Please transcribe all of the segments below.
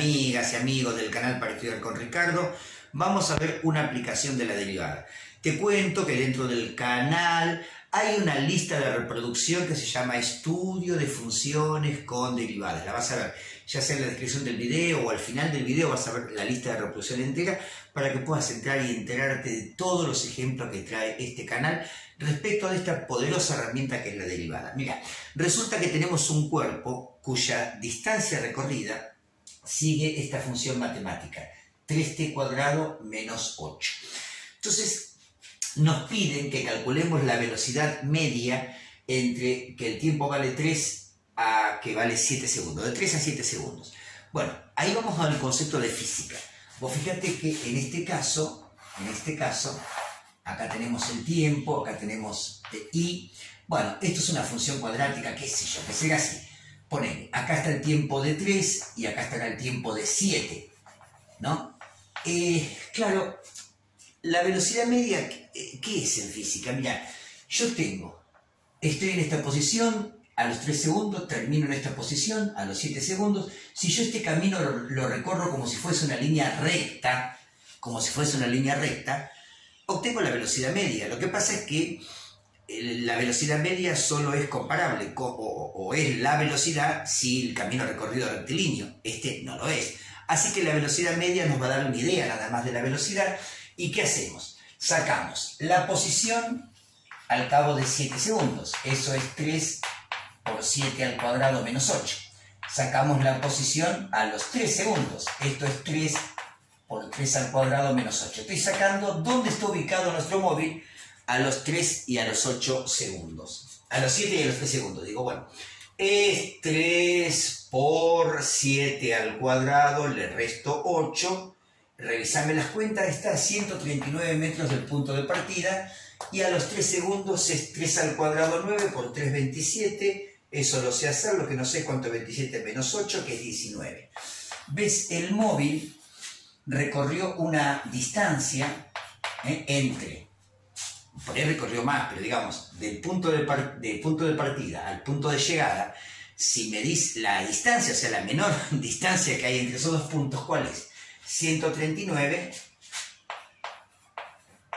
amigas y amigos del canal para estudiar con Ricardo, vamos a ver una aplicación de la derivada. Te cuento que dentro del canal hay una lista de reproducción que se llama Estudio de Funciones con Derivadas. La vas a ver ya sea en la descripción del video o al final del video vas a ver la lista de reproducción entera para que puedas entrar y enterarte de todos los ejemplos que trae este canal respecto de esta poderosa herramienta que es la derivada. Mira, resulta que tenemos un cuerpo cuya distancia recorrida sigue esta función matemática, 3t cuadrado menos 8. Entonces, nos piden que calculemos la velocidad media entre que el tiempo vale 3 que vale 7 segundos, de 3 a 7 segundos. Bueno, ahí vamos al concepto de física. Vos fíjate que en este caso, en este caso, acá tenemos el tiempo, acá tenemos i. Bueno, esto es una función cuadrática, qué sé yo, que sea así. Ponele, acá está el tiempo de 3 y acá estará el tiempo de 7, ¿no? Eh, claro, la velocidad media, ¿qué es en física? Mira, yo tengo, estoy en esta posición, a los 3 segundos termino en esta posición, a los 7 segundos. Si yo este camino lo, recorro como si fuese una línea recta, como si fuese una línea recta, obtengo la velocidad media. Lo que pasa es que eh, la velocidad media solo es comparable o, o, es la velocidad si el camino recorrido es rectilíneo. Este no lo es. Así que la velocidad media nos va a dar una idea nada más de la velocidad. ¿Y qué hacemos? Sacamos la posición al cabo de 7 segundos. Eso es 3 por 7 al cuadrado menos 8. Sacamos la posición a los 3 segundos. Esto es 3 por 3 al cuadrado menos 8. Estoy sacando dónde está ubicado nuestro móvil a los 3 y a los 8 segundos. A los 7 y a los 3 segundos. Digo, bueno, es 3 por 7 al cuadrado, le resto 8. Revisame las cuentas, está a 139 metros del punto de partida. Y a los 3 segundos es 3 al cuadrado 9 por 3, 27 eso lo sé hacer, lo que no sé es cuánto es 27 menos 8, que es 19. ¿Ves? El móvil recorrió una distancia ¿eh? entre, por ahí recorrió más, pero digamos, del punto de, punto de partida al punto de llegada, si medís la distancia, o sea, la menor distancia que hay entre esos dos puntos, ¿cuál es? 139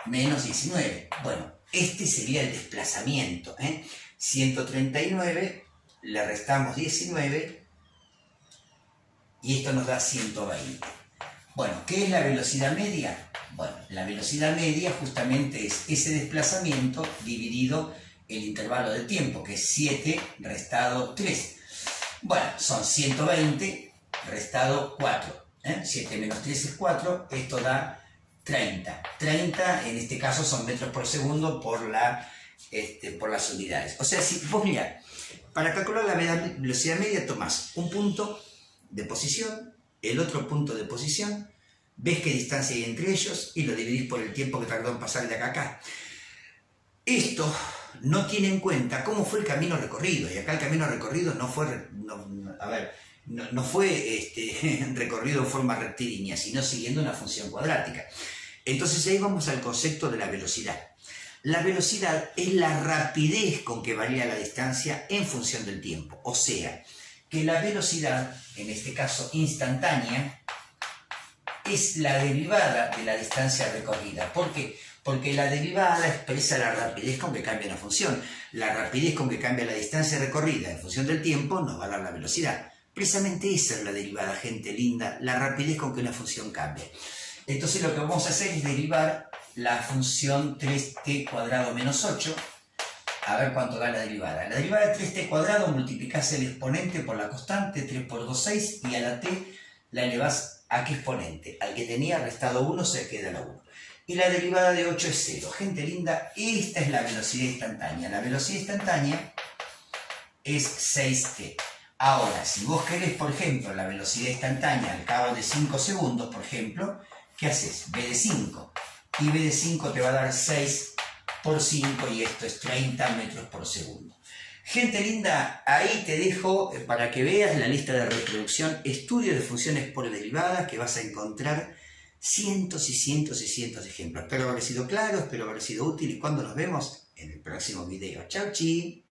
menos 19. Bueno, este sería el desplazamiento. ¿eh? 139, le restamos 19 y esto nos da 120. Bueno, ¿qué es la velocidad media? Bueno, la velocidad media justamente es ese desplazamiento dividido el intervalo de tiempo, que es 7 restado 3. Bueno, son 120 restado 4. 7 ¿eh? menos 3 es 4, esto da 30. 30 en este caso son metros por segundo por la este, por las unidades. O sea, si vos mirá, para calcular la velocidad media tomás un punto de posición, el otro punto de posición, ves qué distancia hay entre ellos y lo dividís por el tiempo que tardó en pasar de acá a acá. Esto no tiene en cuenta cómo fue el camino recorrido, y acá el camino recorrido no fue, a ver, no, fue este, recorrido en forma rectilínea, sino siguiendo una función cuadrática. Entonces ahí vamos al concepto de la velocidad. La velocidad es la rapidez con que varía la distancia en función del tiempo. O sea, que la velocidad, en este caso instantánea, es la derivada de la distancia recorrida. ¿Por qué? Porque la derivada expresa la rapidez con que cambia una función. La rapidez con que cambia la distancia recorrida en función del tiempo nos va a dar la velocidad. Precisamente esa es la derivada, gente linda, la rapidez con que una función cambia. Entonces lo que vamos a hacer es derivar la función 3t cuadrado menos 8, a ver cuánto da la derivada. La derivada de 3t cuadrado multiplicás el exponente por la constante, 3 por 2, 6, y a la t la elevás a qué exponente. Al que tenía restado 1 se queda la 1. Y la derivada de 8 es 0. Gente linda, esta es la velocidad instantánea. La velocidad instantánea es 6t. Ahora, si vos querés, por ejemplo, la velocidad instantánea al cabo de 5 segundos, por ejemplo, ¿qué haces? b de 5 y b de 5 te va a dar 6 por 5 y esto es 30 metros por segundo. Gente linda, ahí te dejo eh, para que veas la lista de reproducción, estudio de funciones por derivadas, que vas a encontrar cientos y cientos y cientos de ejemplos. Espero haber sido claro, espero haber sido útil y cuando nos vemos en el próximo video. Chau, chi.